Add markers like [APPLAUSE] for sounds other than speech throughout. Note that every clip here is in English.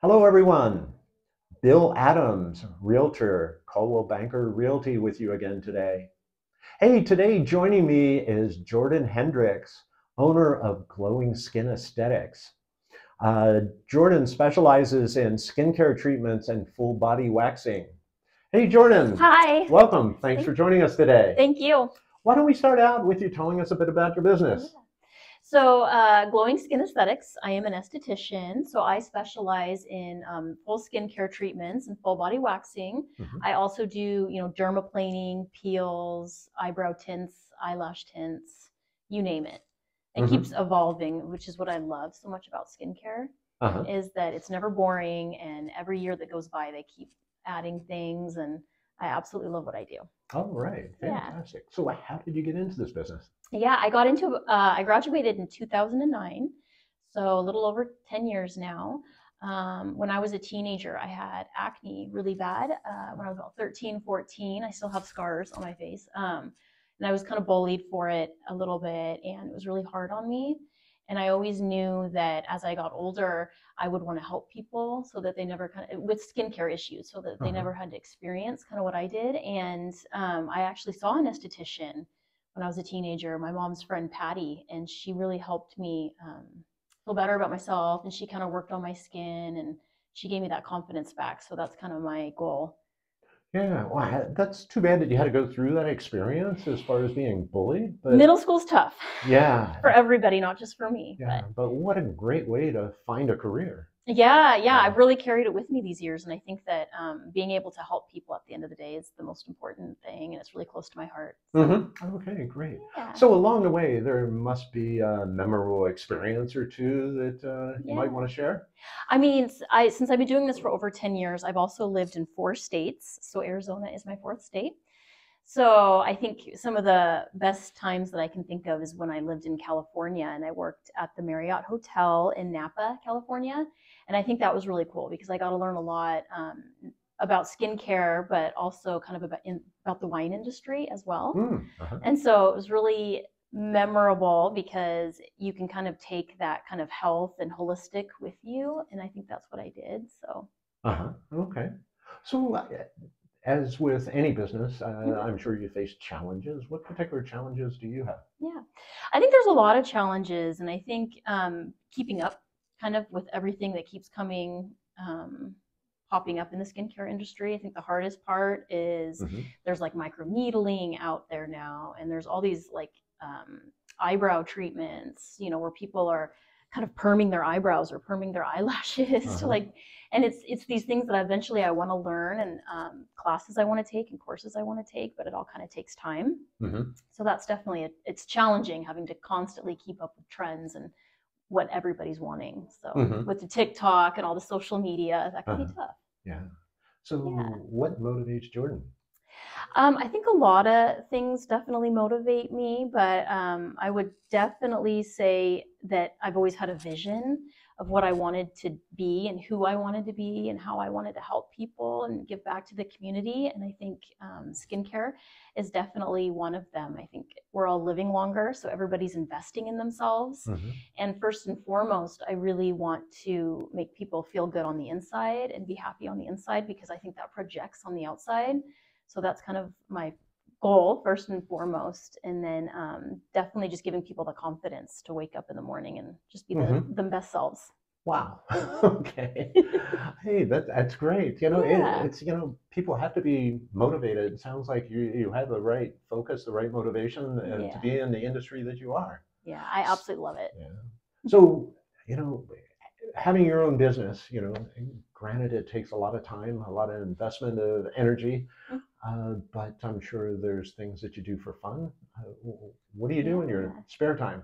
Hello, everyone. Bill Adams, Realtor, Coldwell Banker Realty with you again today. Hey, today joining me is Jordyn Hendricks, owner of Glowing Skin Aesthetics. Uh, Jordyn specializes in skincare treatments and full body waxing. Hey, Jordyn. Hi. Welcome. Thanks for joining us today. Thank you. Why don't we start out with you telling us a bit about your business? So, uh, Glowing Skin Aesthetics, I am an esthetician. So, I specialize in um, full skincare treatments and full body waxing. Mhm. I also do, you know, dermaplaning, peels, eyebrow tints, eyelash tints, you name it. It Mhm. keeps evolving, which is what I love so much about skincare, Uh-huh. is that it's never boring. And every year that goes by, they keep adding things. And I absolutely love what I do. All right. Yeah. Fantastic. So, how did you get into this business? Yeah, I got into, uh, I graduated in 2009, so a little over 10 years now. Um, when I was a teenager, I had acne really bad. Uh, when I was about 13, 14, I still have scars on my face. Um, and I was kind of bullied for it a little bit, and it was really hard on me. And I always knew that as I got older, I would want to help people so that they never kind of, with skincare issues, so that they Uh-huh. never had to experience kind of what I did. And um, I actually saw an esthetician when I was a teenager, my mom's friend Patty, and she really helped me um, feel better about myself. And she kind of worked on my skin and she gave me that confidence back. So that's kind of my goal. Yeah, well, that's too bad that you had to go through that experience as far as being bullied. But Middle school's tough yeah, [LAUGHS] for everybody, not just for me. yeah, but what a great way to find a career. Yeah, yeah. I've really carried it with me these years. And I think that um, being able to help people at the end of the day is the most important thing. And it's really close to my heart. So, hmm Okay, great. yeah. So along the way, there must be a memorable experience or two that uh, you might want to share. I mean, I since I've been doing this for over 10 years, I've also lived in four states. So Arizona is my fourth state. So I think some of the best times that I can think of is when I lived in California and I worked at the Marriott Hotel in Napa, California. And I think that was really cool because I got to learn a lot um, about skincare, but also kind of about, in, about the wine industry as well. Mm, uh-huh. And so it was really memorable because you can kind of take that kind of health and holistic with you. And I think that's what I did. So, Uh-huh. Okay. So uh, as with any business, uh, Mhm. I'm sure you face challenges. What particular challenges do you have? yeah, I think there's a lot of challenges. And I think um, keeping up kind of with everything that keeps coming, um, popping up in the skincare industry, I think the hardest part is Mhm. there's like microneedling out there now. And there's all these like um, eyebrow treatments, you know, where people are kind of perming their eyebrows or perming their [LAUGHS] eyelashes Uh-huh. to like and it's it's these things that eventually I want to learn and um, classes I want to take and courses I want to take, but it all kind of takes time. Mhm. So that's definitely a, it's challenging having to constantly keep up with trends and what everybody's wanting. So Mhm. with the TikTok and all the social media, that can be Uh-huh. tough. Yeah. So Yeah. what motivates Jordyn? Um, I think a lot of things definitely motivate me, but um, I would definitely say that I've always had a vision of what I wanted to be and who I wanted to be and how I wanted to help people and give back to the community. And I think um, skincare is definitely one of them. I think we're all living longer, so everybody's investing in themselves. Mhm. And first and foremost, I really want to make people feel good on the inside and be happy on the inside because I think that projects on the outside. So that's kind of my goal first and foremost. And then um, definitely just giving people the confidence to wake up in the morning and just be the, the best selves. Wow. [LAUGHS] okay. [LAUGHS] hey, that that's great. You know, Yeah. it, it's you know, people have to be motivated. It sounds like you you have the right focus, the right motivation uh, to be in the industry that you are. Yeah, I absolutely love it. Yeah. [LAUGHS] So, you know, having your own business, you know, granted it takes a lot of time, a lot of investment of energy, Mhm. Uh, but I'm sure there's things that you do for fun. Uh, what do you do in your spare time?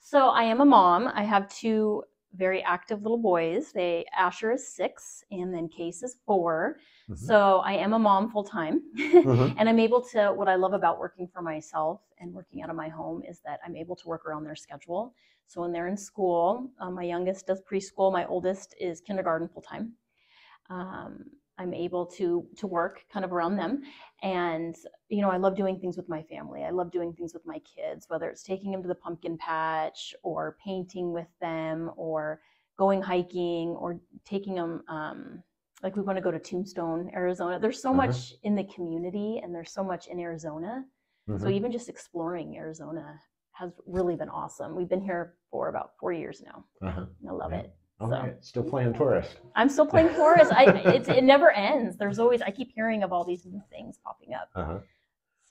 So I am a mom. I have two very active little boys. They Asher is six and then Case is 4 Mhm. So I am a mom full time. Mhm. [LAUGHS] and I'm able to what I love about working for myself and working out of my home is that I'm able to work around their schedule. So when they're in school, um, my youngest does preschool, my oldest is kindergarten full time. Um, I'm able to to work kind of around them, and you know I love doing things with my family. I love doing things with my kids, whether it's taking them to the pumpkin patch or painting with them or going hiking or taking them. Um, like we want to go to Tombstone, Arizona. There's so Uh-huh. much in the community, and there's so much in Arizona. So Mhm. even just exploring Arizona has really been awesome. We've been here for about four years now. Uh-huh. I love Yeah. it. All So- still playing tourist. I'm still playing forest. I it's, it never ends. There's always I keep hearing of all these new things popping up. Uh-huh.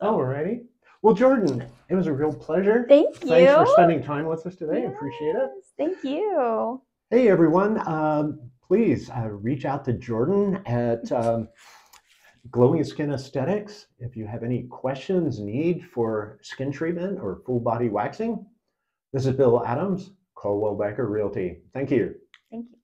So Alrighty. Well, Jordyn, it was a real pleasure. thank you. Thanks for spending time with us today. Appreciate it. Thank you. Hey, everyone. Um, please uh, reach out to Jordyn at um, Glowing Skin Aesthetics if you have any questions, need for skin treatment or full body waxing. This is Bill Adams, Coldwell Banker Realty. Thank you. Thank you.